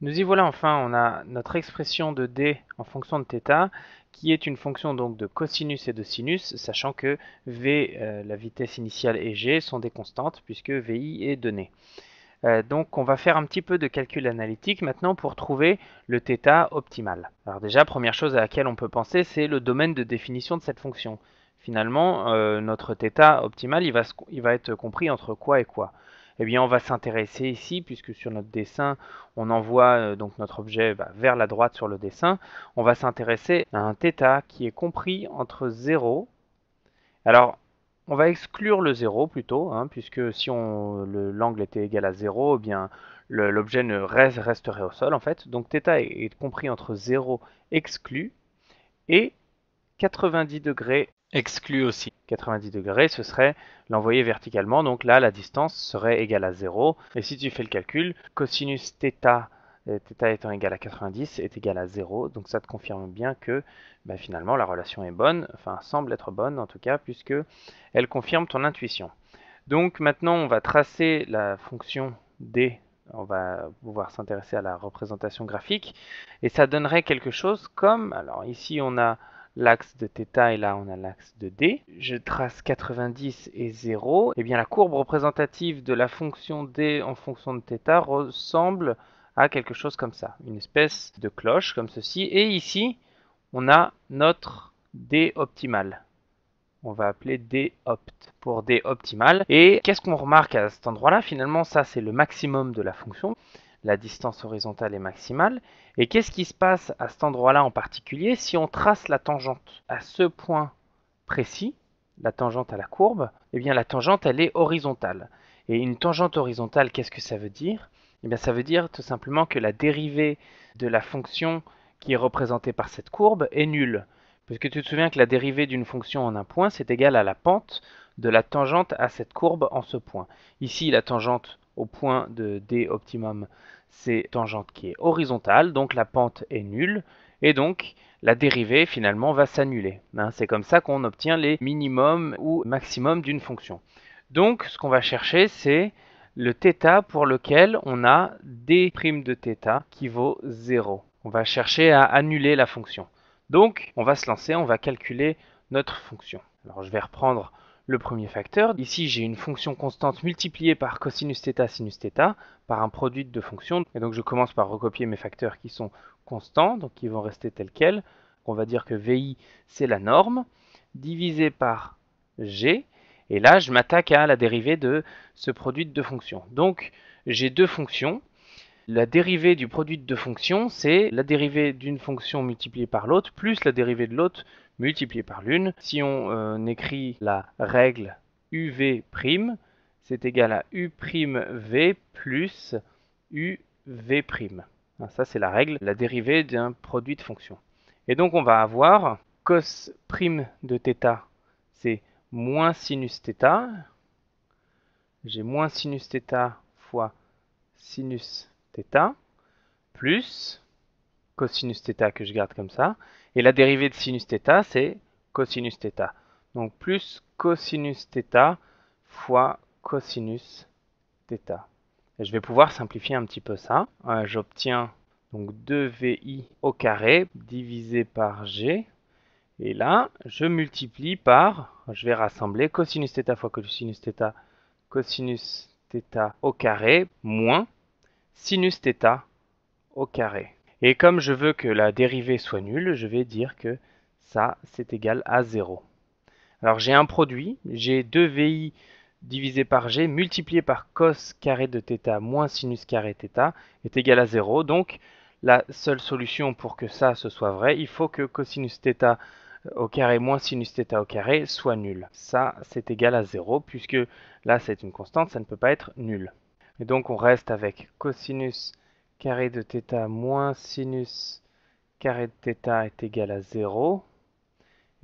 Nous y voilà enfin, on a notre expression de d en fonction de θ qui est une fonction donc de cosinus et de sinus, sachant que v, euh, la vitesse initiale, et g sont des constantes puisque vi est donné. Euh, donc on va faire un petit peu de calcul analytique maintenant pour trouver le θ optimal. Alors déjà, première chose à laquelle on peut penser, c'est le domaine de définition de cette fonction. Finalement, euh, notre θ optimal, il va, il va être compris entre quoi et quoi eh bien on va s'intéresser ici, puisque sur notre dessin, on envoie euh, donc notre objet bah, vers la droite sur le dessin, on va s'intéresser à un θ qui est compris entre 0. Alors, on va exclure le 0 plutôt, hein, puisque si l'angle était égal à 0, eh bien l'objet ne resterait au sol en fait. Donc θ est, est compris entre 0 exclu et 90 degrés exclu aussi. 90 degrés, ce serait l'envoyer verticalement, donc là la distance serait égale à 0. Et si tu fais le calcul, cosinus θ, euh, θ étant égal à 90, est égal à 0. Donc ça te confirme bien que bah, finalement la relation est bonne, enfin semble être bonne en tout cas, puisque elle confirme ton intuition. Donc maintenant on va tracer la fonction d on va pouvoir s'intéresser à la représentation graphique et ça donnerait quelque chose comme alors ici on a l'axe de θ et là on a l'axe de d. Je trace 90 et 0. Et eh bien la courbe représentative de la fonction d en fonction de θ ressemble à quelque chose comme ça, une espèce de cloche comme ceci. Et ici, on a notre d optimal. On va appeler d opt pour d optimal. Et qu'est-ce qu'on remarque à cet endroit-là? Finalement, ça c'est le maximum de la fonction la distance horizontale est maximale. Et qu'est-ce qui se passe à cet endroit-là en particulier si on trace la tangente à ce point précis, la tangente à la courbe? Eh bien la tangente elle est horizontale. Et une tangente horizontale, qu'est-ce que ça veut dire? Eh bien ça veut dire tout simplement que la dérivée de la fonction qui est représentée par cette courbe est nulle. Parce que tu te souviens que la dérivée d'une fonction en un point, c'est égal à la pente de la tangente à cette courbe en ce point. Ici, la tangente au point de D optimum, c'est tangente qui est horizontale, donc la pente est nulle, et donc la dérivée finalement va s'annuler. Hein. c'est comme ça qu'on obtient les minimums ou maximum d'une fonction. Donc ce qu'on va chercher, c'est le θ pour lequel on a d' de θ qui vaut 0. On va chercher à annuler la fonction. Donc on va se lancer, on va calculer notre fonction. Alors je vais reprendre le premier facteur. Ici, j'ai une fonction constante multipliée par cosinus θ sinus θ par un produit de fonctions. Et donc, je commence par recopier mes facteurs qui sont constants, donc qui vont rester tels quels. On va dire que VI, c'est la norme, divisé par G. Et là, je m'attaque à la dérivée de ce produit de fonctions. Donc, j'ai deux fonctions. La dérivée du produit de fonctions, c'est la dérivée d'une fonction multipliée par l'autre, plus la dérivée de l'autre multiplié par l'une. Si on euh, écrit la règle UV', c'est égal à U'V plus UV'. Ah, ça, c'est la règle, la dérivée d'un produit de fonction. Et donc, on va avoir cos prime de θ, c'est moins sinus θ. J'ai moins sinus θ fois sinus θ, plus cosinus θ que je garde comme ça. Et la dérivée de sinus θ, c'est cosinus θ. Donc plus cosinus θ fois cosinus θ. Et je vais pouvoir simplifier un petit peu ça. Euh, j'obtiens donc 2vi au carré divisé par g. Et là, je multiplie par, je vais rassembler cosinus θ fois cosinus θ, cosinus θ au carré, moins sinus θ au carré. Et comme je veux que la dérivée soit nulle, je vais dire que ça, c'est égal à 0. Alors j'ai un produit, j'ai 2vi divisé par g multiplié par cos carré de θ moins sinus carré θ est égal à 0. Donc la seule solution pour que ça ce soit vrai, il faut que cosinus θ au carré moins sinus θ au carré soit nul. Ça, c'est égal à 0, puisque là, c'est une constante, ça ne peut pas être nul. Et donc, on reste avec cosinus carré de θ moins sinus carré de θ est égal à 0.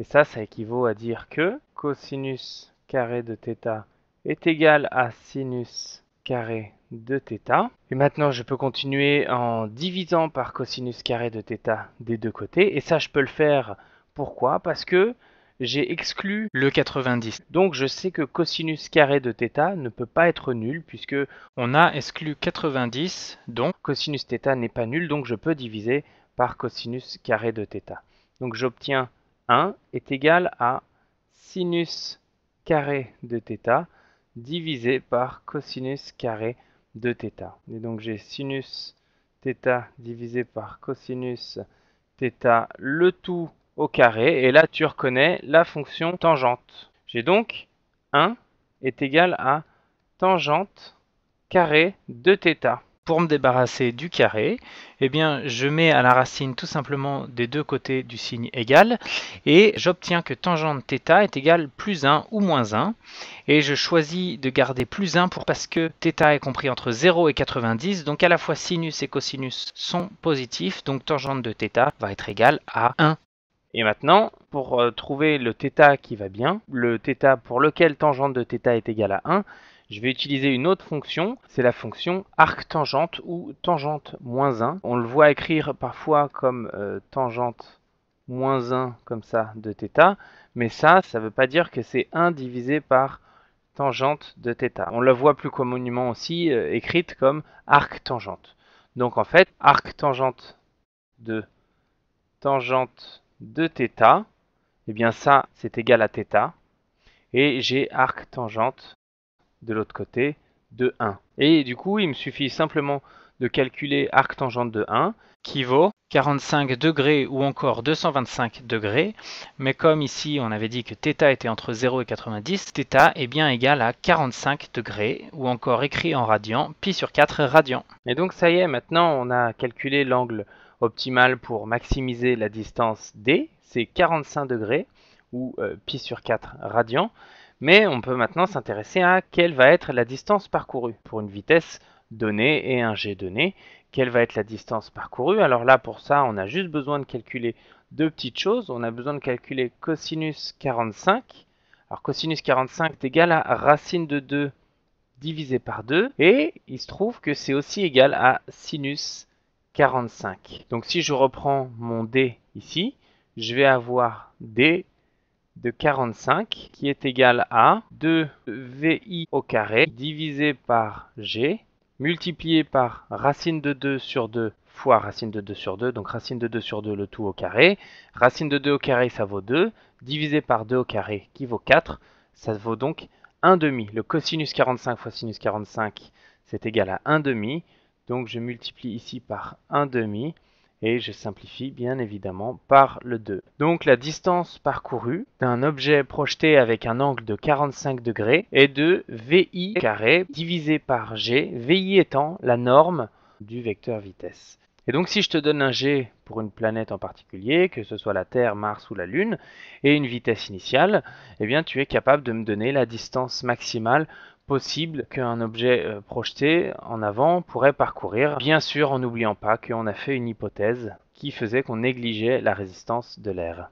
Et ça, ça équivaut à dire que cosinus carré de θ est égal à sinus carré de θ. Et maintenant, je peux continuer en divisant par cosinus carré de θ des deux côtés. Et ça, je peux le faire. Pourquoi Parce que j'ai exclu le 90. Donc je sais que cosinus carré de θ ne peut pas être nul puisque on a exclu 90, donc cosinus θ n'est pas nul, donc je peux diviser par cosinus carré de θ. Donc j'obtiens 1 est égal à sinus carré de θ divisé par cosinus carré de θ. Et donc j'ai sinus θ divisé par cosinus θ le tout au carré. Et là, tu reconnais la fonction tangente. J'ai donc 1 est égal à tangente carré de θ. Pour me débarrasser du carré, eh bien, je mets à la racine tout simplement des deux côtés du signe égal et j'obtiens que tangente θ est égal plus 1 ou moins 1 et je choisis de garder plus 1 pour, parce que θ est compris entre 0 et 90 donc à la fois sinus et cosinus sont positifs donc tangente de θ va être égal à 1. Et maintenant, pour euh, trouver le θ qui va bien, le θ pour lequel tangente de θ est égal à 1, je vais utiliser une autre fonction, c'est la fonction arc-tangente ou tangente moins 1. On le voit écrire parfois comme euh, tangente moins 1 comme ça de θ, mais ça, ça ne veut pas dire que c'est 1 divisé par tangente de θ. On la voit plus communément aussi euh, écrite comme arc-tangente. Donc en fait, arc-tangente de tangente de θ, eh bien ça c'est égal à θ, et j'ai arc-tangente de l'autre côté de 1. Et du coup, il me suffit simplement de calculer arc-tangente de 1 qui vaut 45 degrés ou encore 225 degrés. Mais comme ici on avait dit que θ était entre 0 et 90, θ est bien égal à 45 degrés ou encore écrit en radians, pi sur 4 radians. Et donc ça y est, maintenant on a calculé l'angle optimal pour maximiser la distance d, c'est 45 degrés ou euh, pi sur 4 radians. Mais on peut maintenant s'intéresser à quelle va être la distance parcourue pour une vitesse donnée et un g donné. Quelle va être la distance parcourue? Alors là, pour ça, on a juste besoin de calculer deux petites choses. On a besoin de calculer cosinus 45. Alors cosinus 45 est égal à racine de 2 divisé par 2. Et il se trouve que c'est aussi égal à sinus 45. Donc si je reprends mon d ici, je vais avoir d de 45 qui est égal à 2vi au carré divisé par g multiplié par racine de 2 sur 2 fois racine de 2 sur 2, donc racine de 2 sur 2 le tout au carré. Racine de 2 au carré ça vaut 2, divisé par 2 au carré qui vaut 4, ça vaut donc 1 demi. Le cosinus 45 fois sinus 45 c'est égal à 1 demi, donc je multiplie ici par 1 demi et je simplifie bien évidemment par le 2. Donc la distance parcourue d'un objet projeté avec un angle de 45 degrés est de VI carré divisé par G, VI étant la norme du vecteur vitesse. Et donc si je te donne un G pour une planète en particulier, que ce soit la Terre, Mars ou la Lune, et une vitesse initiale, eh bien tu es capable de me donner la distance maximale possible qu'un objet euh, projeté en avant pourrait parcourir, bien sûr en n'oubliant pas qu'on a fait une hypothèse qui faisait qu'on négligeait la résistance de l'air.